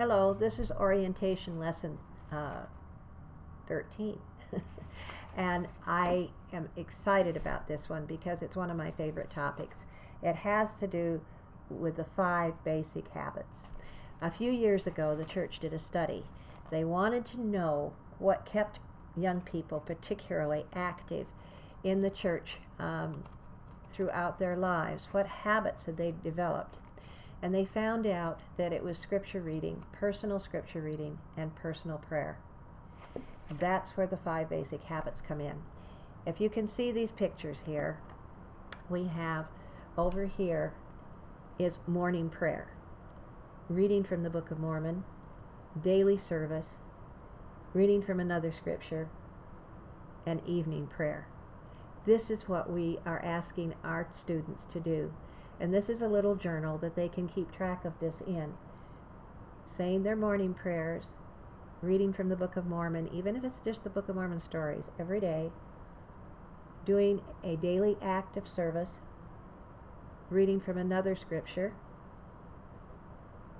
Hello, this is orientation lesson uh, 13. and I am excited about this one because it's one of my favorite topics. It has to do with the five basic habits. A few years ago, the church did a study. They wanted to know what kept young people particularly active in the church um, throughout their lives. What habits had they developed? And they found out that it was scripture reading, personal scripture reading, and personal prayer. That's where the five basic habits come in. If you can see these pictures here, we have over here is morning prayer, reading from the Book of Mormon, daily service, reading from another scripture, and evening prayer. This is what we are asking our students to do. And this is a little journal that they can keep track of this in. Saying their morning prayers, reading from the Book of Mormon, even if it's just the Book of Mormon stories, every day, doing a daily act of service, reading from another scripture,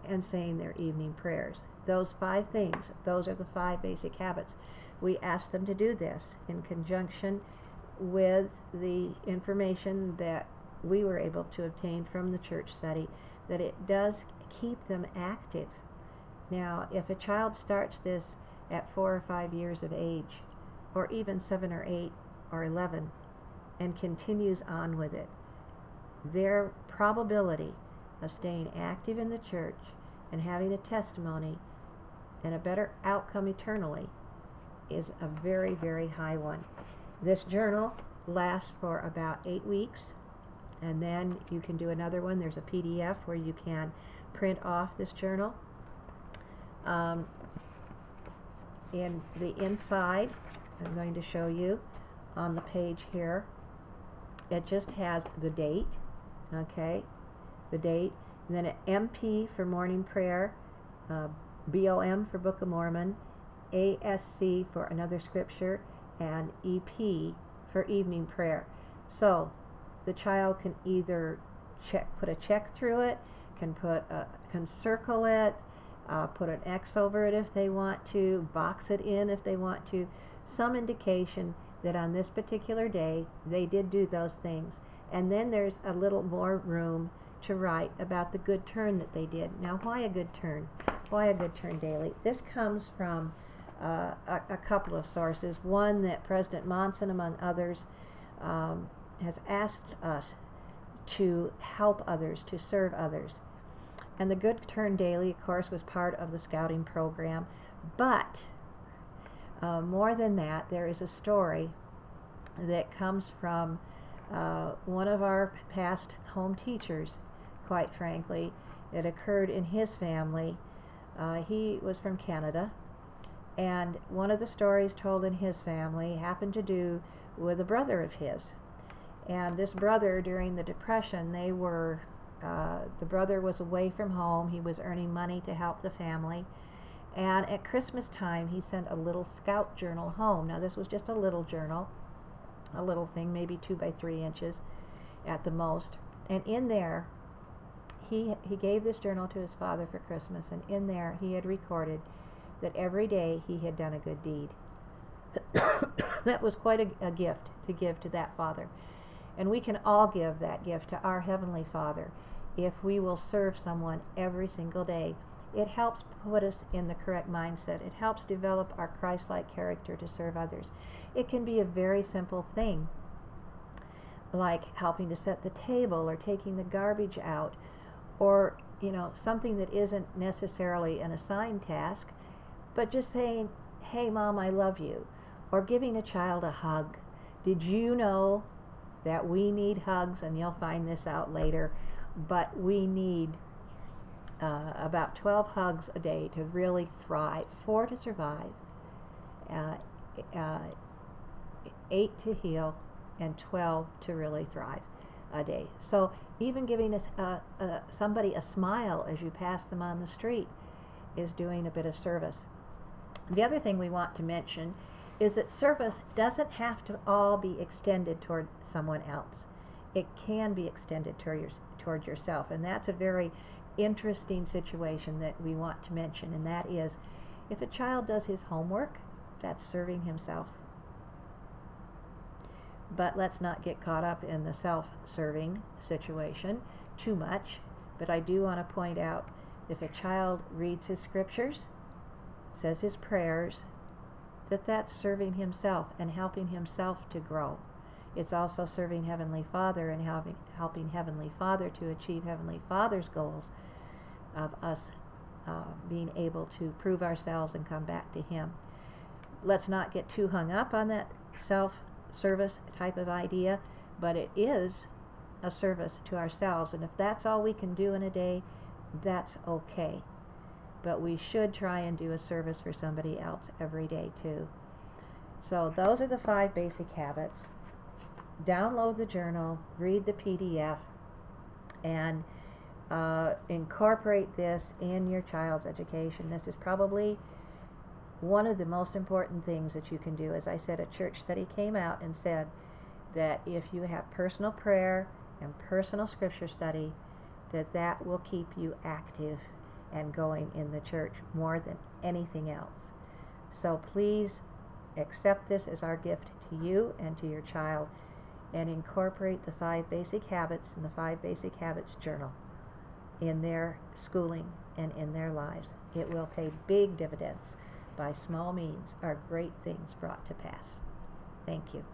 and saying their evening prayers. Those five things, those are the five basic habits. We ask them to do this in conjunction with the information that we were able to obtain from the church study that it does keep them active. Now, if a child starts this at four or five years of age, or even seven or eight or 11, and continues on with it, their probability of staying active in the church and having a testimony and a better outcome eternally is a very, very high one. This journal lasts for about eight weeks and then you can do another one. There's a PDF where you can print off this journal. Um, in the inside, I'm going to show you on the page here, it just has the date, okay, the date, and then an MP for morning prayer, uh, BOM for Book of Mormon, ASC for another scripture, and EP for evening prayer. So the child can either check, put a check through it, can put a, can circle it, uh, put an X over it if they want to, box it in if they want to, some indication that on this particular day they did do those things. And then there's a little more room to write about the good turn that they did. Now, why a good turn? Why a good turn daily? This comes from uh, a, a, couple of sources. One that President Monson, among others, um, has asked us to help others, to serve others. And the Good Turn Daily, of course, was part of the scouting program. But uh, more than that, there is a story that comes from uh, one of our past home teachers, quite frankly. It occurred in his family. Uh, he was from Canada, and one of the stories told in his family happened to do with a brother of his and this brother, during the Depression, they were, uh, the brother was away from home. He was earning money to help the family. And at Christmas time, he sent a little scout journal home. Now, this was just a little journal, a little thing, maybe two by three inches at the most. And in there, he, he gave this journal to his father for Christmas. And in there, he had recorded that every day he had done a good deed. that was quite a, a gift to give to that father. And we can all give that gift to our Heavenly Father if we will serve someone every single day. It helps put us in the correct mindset. It helps develop our Christ like character to serve others. It can be a very simple thing, like helping to set the table or taking the garbage out, or you know, something that isn't necessarily an assigned task, but just saying, Hey, mom, I love you, or giving a child a hug. Did you know that we need hugs, and you'll find this out later, but we need uh, about 12 hugs a day to really thrive, four to survive, uh, uh, eight to heal, and 12 to really thrive a day. So even giving a, somebody a smile as you pass them on the street is doing a bit of service. The other thing we want to mention is that service doesn't have to all be extended toward someone else. It can be extended toward, your, toward yourself, and that's a very interesting situation that we want to mention, and that is if a child does his homework, that's serving himself. But let's not get caught up in the self serving situation too much. But I do want to point out if a child reads his scriptures, says his prayers, that that's serving himself and helping himself to grow. It's also serving Heavenly Father and helping, helping Heavenly Father to achieve Heavenly Father's goals of us uh, being able to prove ourselves and come back to Him. Let's not get too hung up on that self service type of idea, but it is a service to ourselves. And if that's all we can do in a day, that's okay. But we should try and do a service for somebody else every day too. So those are the five basic habits. Download the journal, read the PDF, and uh, incorporate this in your child's education. This is probably one of the most important things that you can do. As I said, a church study came out and said that if you have personal prayer and personal scripture study, that that will keep you active and going in the church more than anything else. So please accept this as our gift to you and to your child and incorporate the five basic habits and the five basic habits journal in their schooling and in their lives. It will pay big dividends. By small means are great things brought to pass. Thank you.